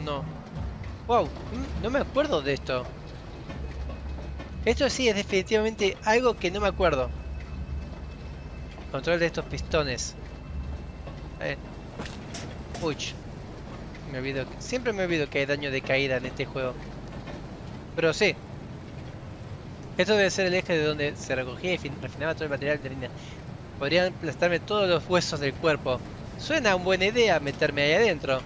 no. Wow, no me acuerdo de esto. Esto sí es definitivamente algo que no me acuerdo. Control de estos pistones. Eh. Uy. Me olvido. Siempre me olvido que hay daño de caída en este juego. Pero sí. Esto debe ser el eje de donde se recogía y refinaba todo el material de línea. Podrían aplastarme todos los huesos del cuerpo. Suena una buena idea meterme ahí adentro.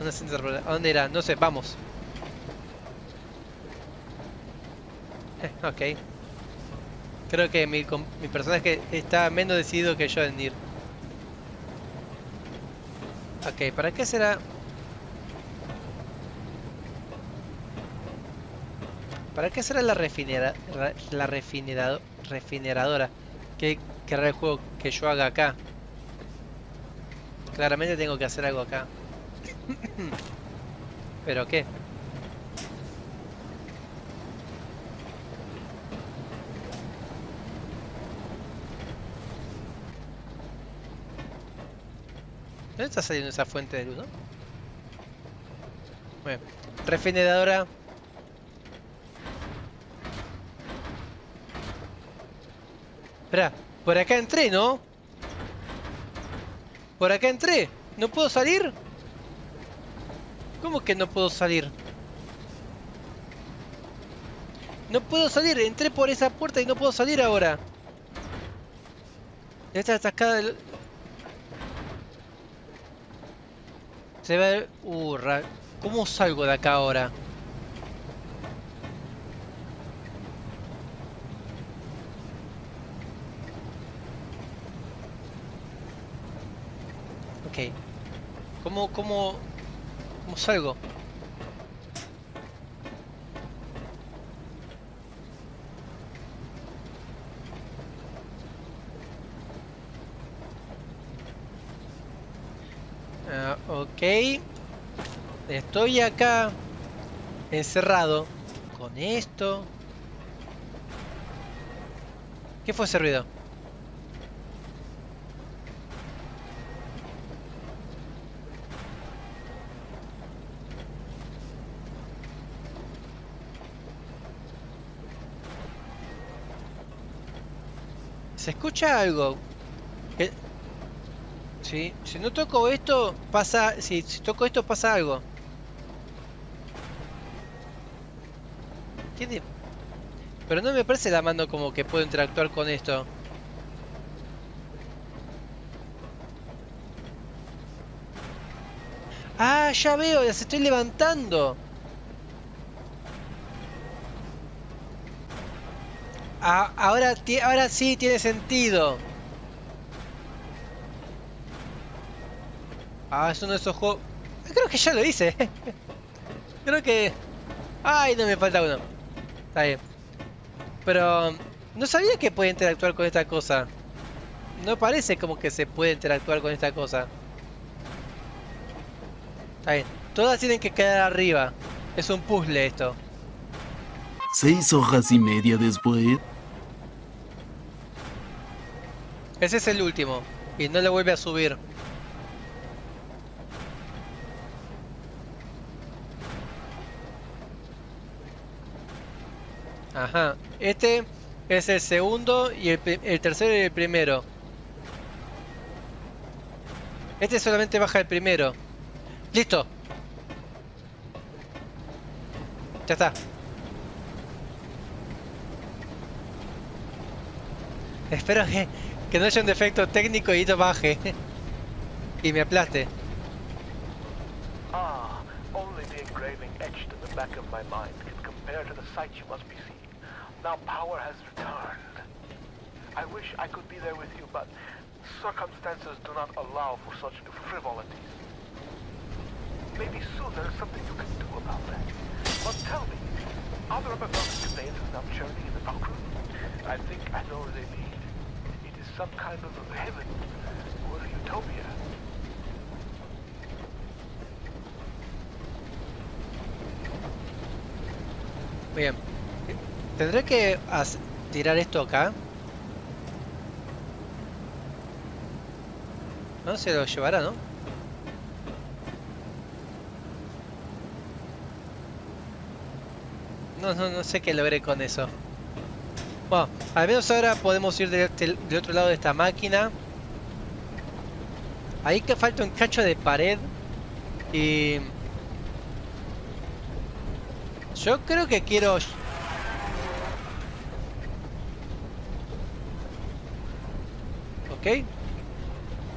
¿A dónde era? No sé, vamos. Eh, ok. Creo que mi, mi personaje está menos decidido que yo en ir. Ok, ¿para qué será? ¿Para qué será la refinera, la refineradora? ¿Qué querrá el juego que yo haga acá? Claramente tengo que hacer algo acá. ¿Pero qué? ¿Dónde está saliendo esa fuente de luz, no? Bueno, refineradora. Espera, por acá entré, ¿no? Por acá entré. ¿No puedo salir? ¿Cómo que no puedo salir? No puedo salir, entré por esa puerta y no puedo salir ahora. Esta atascada del... Se ve... Uh, ¿Cómo salgo de acá ahora? Ok. ¿Cómo, cómo, ¿Cómo salgo? Ok. Estoy acá encerrado con esto. ¿Qué fue ese ruido? Se escucha algo. Sí, si no toco esto, pasa... Si, si toco esto, pasa algo. ¿Qué Pero no me parece la mano como que puedo interactuar con esto. Ah, ya veo, las estoy levantando. Ah, ahora, ahora sí tiene sentido. Ah, es uno de esos juegos... Creo que ya lo hice. Creo que... Ay, no me falta uno. Está bien. Pero... No sabía que puede interactuar con esta cosa. No parece como que se puede interactuar con esta cosa. Está bien. Todas tienen que quedar arriba. Es un puzzle esto. Seis hojas y media después. Ese es el último. Y no le vuelve a subir. Ajá. Este es el segundo y el, el tercero y el primero. Este solamente baja el primero. Listo. Ya está. Espero que que no haya un defecto técnico y esto baje. y me aplaste. Ah, only the engraving etched in the back of my mind can compare to the sight you must be seeing. Now power has returned. I wish I could be there with you, but circumstances do not allow for such frivolities. Maybe soon there is something you can do about that. But tell me, are there other conveyances now churning in the dark room? I think I know where they lead some kind of heaven or utopia. Bien. ¿Tendré que tirar esto acá? No se lo llevará, ¿no? No, no, no sé qué logré con eso. Bueno, al menos ahora podemos ir del, del otro lado de esta máquina. Ahí que falta un cacho de pared. Y... Yo creo que quiero... Ok.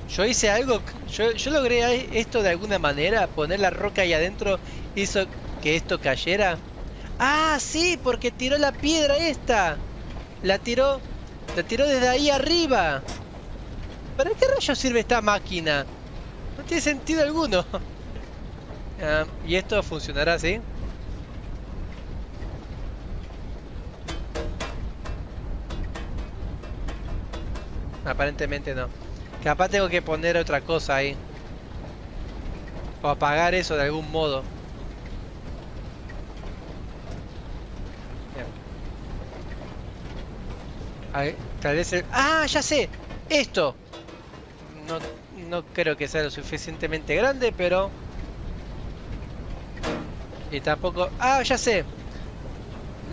Yo hice algo... Yo, yo logré esto de alguna manera. Poner la roca ahí adentro hizo que esto cayera. Ah, sí, porque tiró la piedra esta. La tiró... La tiró desde ahí arriba. ¿Para qué rayos sirve esta máquina? No tiene sentido alguno. Ah, y esto funcionará así. Aparentemente no. Capaz tengo que poner otra cosa ahí. O apagar eso de algún modo. Tal vez el... ¡Ah! ¡Ya sé! ¡Esto! No, no creo que sea lo suficientemente grande, pero... Y tampoco... ¡Ah! ¡Ya sé!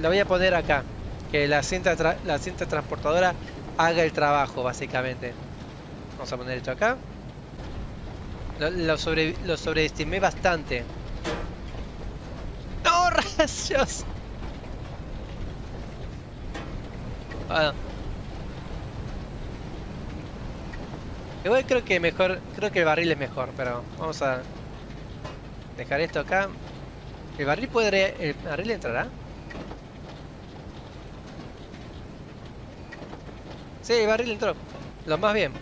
La voy a poner acá. Que la cinta, tra- la cinta transportadora haga el trabajo, básicamente. Vamos a poner esto acá. Lo, lo sobre, lo sobreestimé bastante. ¡No, rayos! Bueno. Igual creo que mejor, creo que el barril es mejor, pero vamos a dejar esto acá. ¿El barril puede, el barril entrará? Sí, el barril entró. Lo más bien.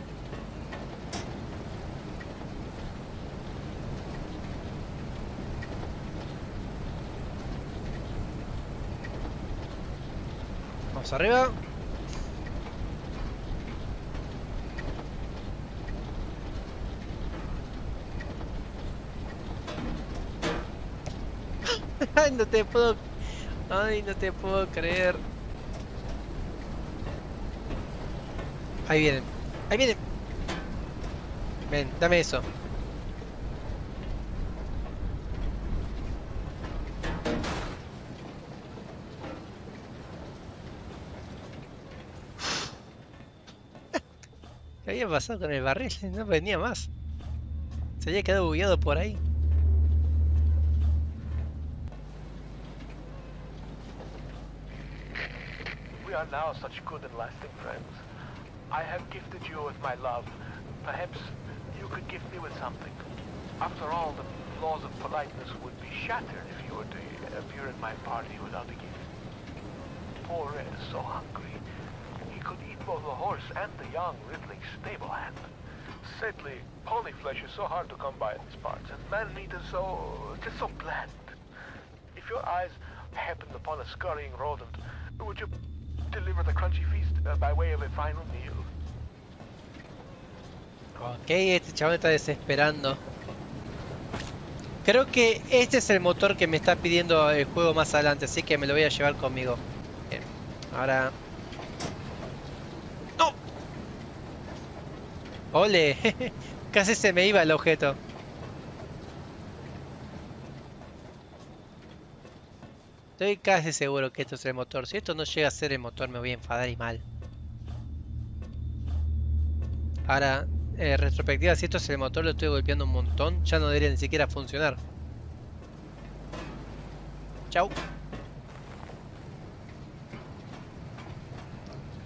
Vamos arriba. Ay, no te puedo... Ay, no te puedo creer. Ahí vienen. Ahí vienen. Ven, dame eso. ¿Qué había pasado con el barril? No venía más. Se había quedado bugueado por ahí. Are now such good and lasting friends. I have gifted you with my love. Perhaps you could gift me with something. After all, the laws of politeness would be shattered if you were to appear at my party without a gift. Poor Red is so hungry. He could eat both the horse and the young Ridley stable hand. Sadly, pony flesh is so hard to come by in these parts, and man meat is so... just so bland. If your eyes happened upon a scurrying rodent, would you deliver? Ok, este chabón está desesperando. Creo que este es el motor que me está pidiendo el juego más adelante, así que me lo voy a llevar conmigo. Ahora... ¡No! ¡Ole! Casi se me iba el objeto. Estoy casi seguro que esto es el motor. Si esto no llega a ser el motor me voy a enfadar y mal. Ahora, retrospectiva, si esto es el motor, lo estoy golpeando un montón. Ya no debería ni siquiera funcionar. Chau.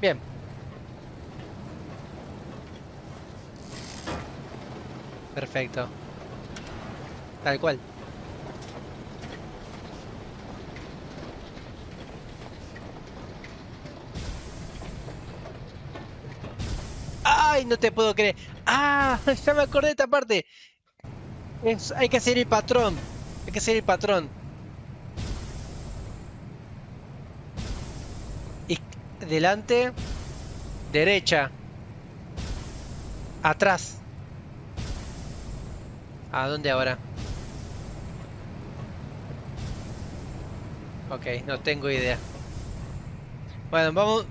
Bien. Perfecto. Tal cual. ¡Ay! No te puedo creer. ¡Ah! Ya me acordé de esta parte. Hay que seguir el patrón. Hay que seguir el patrón. Y delante. Derecha. Atrás. ¿A dónde ahora? Ok, no tengo idea. Bueno, vamos...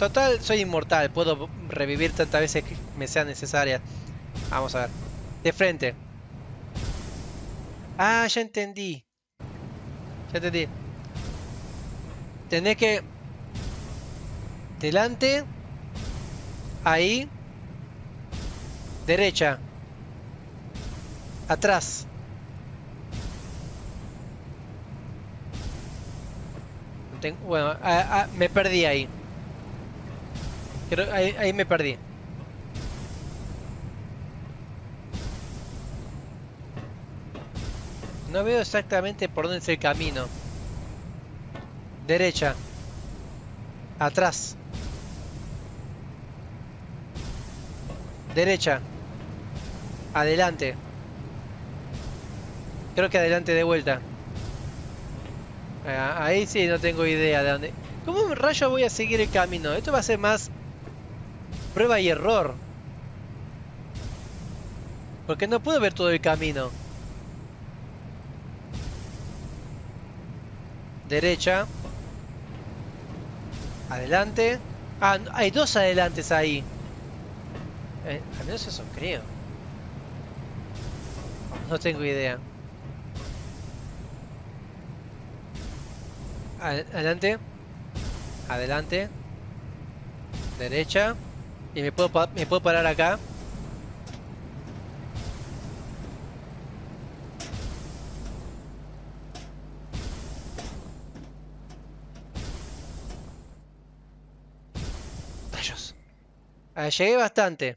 Total, soy inmortal. Puedo revivir tantas veces que me sea necesaria. Vamos a ver. De frente. Ah, ya entendí. Ya entendí. Tenés que... Delante. Ahí. Derecha. Atrás. Bueno, ah, ah, me perdí ahí. Creo- ahí. Ahí me perdí. No veo exactamente por dónde es el camino. Derecha. Atrás. Derecha. Adelante. Creo que adelante de vuelta. Ah, Ahí sí no tengo idea de dónde. ¿Cómo rayo voy a seguir el camino? Esto va a ser más prueba y error. Porque no puedo ver todo el camino. Derecha. Adelante. Ah, hay dos adelantes ahí. Eh, al menos eso creo. No tengo idea. Ad- Adelante. Adelante. Derecha. Y me puedo, me puedo parar acá. Rayos. Ah, llegué bastante.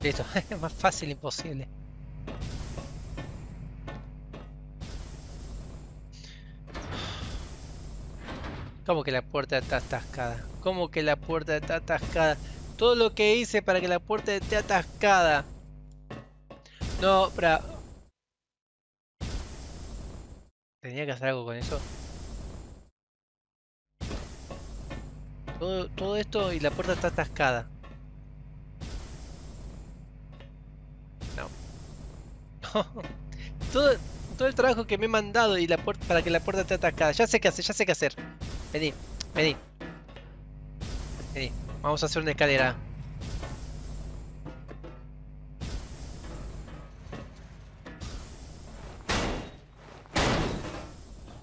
Listo, más fácil imposible. ¿Cómo que la puerta está atascada? ¿Cómo que la puerta está atascada? Todo lo que hice para que la puerta esté atascada. No, para... Tenía que hacer algo con eso. Todo, esto y la puerta está atascada. No. todo, todo el trabajo que me he mandado y la puerta para que la puerta esté atascada. Ya sé qué hacer, ya sé qué hacer. Vení, vení. Vení. Vamos a hacer una escalera.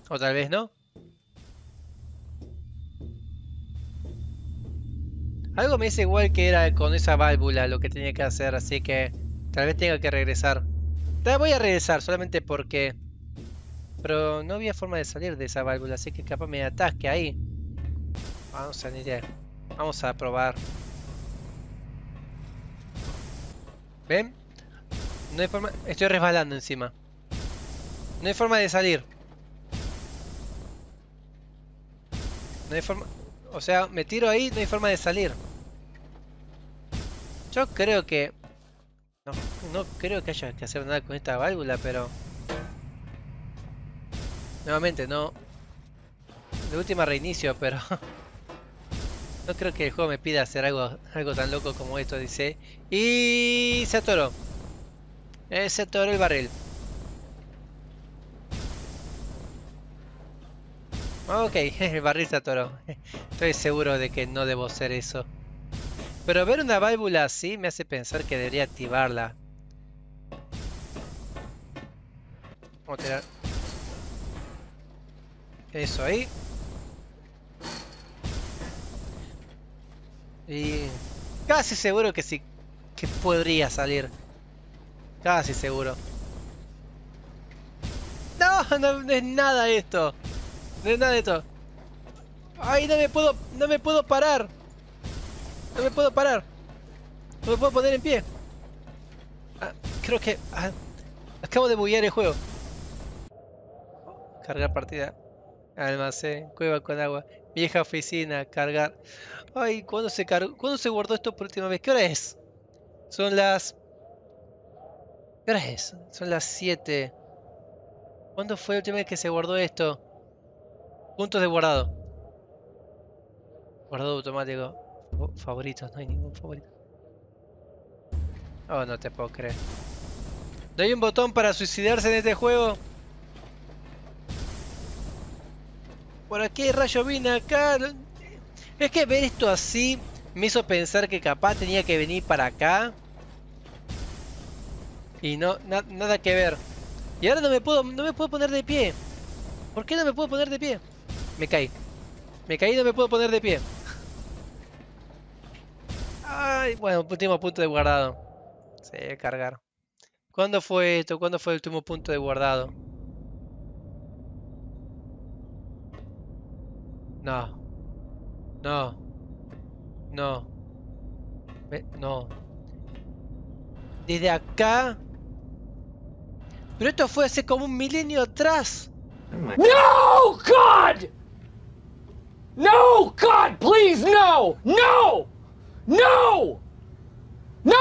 O tal vez no. Algo me dice igual que era con esa válvula lo que tenía que hacer, así que tal vez tenga que regresar. Voy a regresar solamente porque... Pero no había forma de salir de esa válvula, así que capaz me atasque ahí. Vamos a ir Vamos a probar. ¿Ven? No hay forma... Estoy resbalando encima. No hay forma de salir. No hay forma... O sea, me tiro ahí, no hay forma de salir. Yo creo que... No creo que haya que hacer nada con esta válvula, pero... Nuevamente, no... De última reinicio, pero... no creo que el juego me pida hacer algo, algo tan loco como esto, dice. Y... se atoró. Eh, se atoró el barril. Ok, el barril se atoró. Estoy seguro de que no debo hacer eso. Pero ver una válvula así me hace pensar que debería activarla. Vamos a tirar. Eso ahí. Y casi seguro que sí que podría salir. Casi seguro. No, no, es nada esto. No es nada esto. Ay, no me puedo, no me puedo parar. No me puedo parar. No me puedo poner en pie. Ah, creo que ah, acabo de buguear el juego. Cargar partida. Almacén, cueva con agua. Vieja oficina, cargar. Ay, ¿cuándo se cargó? ¿Cuándo se guardó esto por última vez? ¿Qué hora es? Son las... ¿Qué hora es? Son las 7. ¿Cuándo fue la última vez que se guardó esto? Puntos de guardado. Guardado automático. Fa- Favoritos, no hay ningún favorito. Oh, no te puedo creer. ¿No hay un botón para suicidarse en este juego? ¿Por qué rayo vine acá? Es que ver esto así me hizo pensar que capaz tenía que venir para acá. Y no, na- nada que ver. Y ahora no me puedo, no me puedo poner de pie. ¿Por qué no me puedo poner de pie? Me caí. Me caí y no me puedo poner de pie. Ay, bueno, último punto de guardado. Sí, cargar. ¿Cuándo fue esto? ¿Cuándo fue el último punto de guardado? No. No. No. Me- No. Desde acá. Pero esto fue hace como un milenio atrás. No, God! No, God, please, no! No! No! No!